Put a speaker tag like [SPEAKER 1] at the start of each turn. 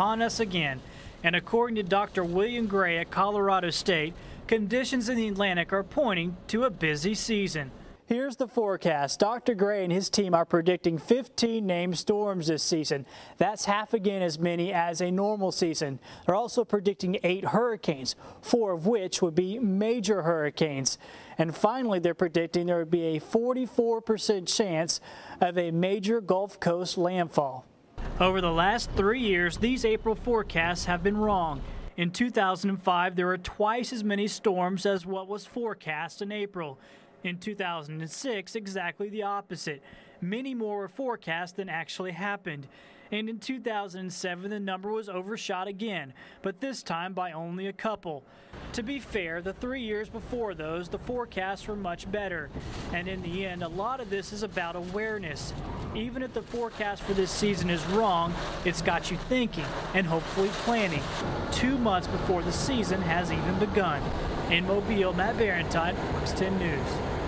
[SPEAKER 1] upon us again. And according to Dr. William Gray at Colorado State, conditions in the Atlantic are pointing to a busy season. Here's the forecast. Dr. Gray and his team are predicting 15 named storms this season. That's half again as many as a normal season. They're also predicting eight hurricanes, four of which would be major hurricanes. And finally, they're predicting there would be a 44% chance of a major Gulf Coast landfall. Over the last three years, these April forecasts have been wrong. In 2005, there were twice as many storms as what was forecast in April. In 2006, exactly the opposite. Many more were forecast than actually happened. And in 2007, the number was overshot again, but this time by only a couple. To be fair, the three years before those, the forecasts were much better. And in the end, a lot of this is about awareness. Even if the forecast for this season is wrong, it's got you thinking and hopefully planning. Two months before the season has even begun. In Mobile, Matt Barrentine, Fox 10 News.